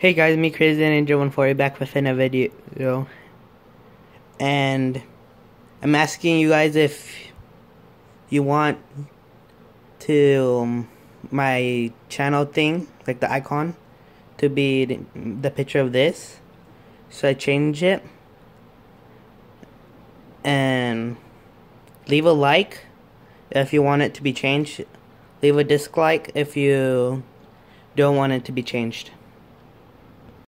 Hey guys, me Crazy Ninja 140 back with another video. And I'm asking you guys if you want to um, my channel thing, like the icon, to be the, the picture of this. So I change it. And leave a like if you want it to be changed. Leave a dislike if you don't want it to be changed.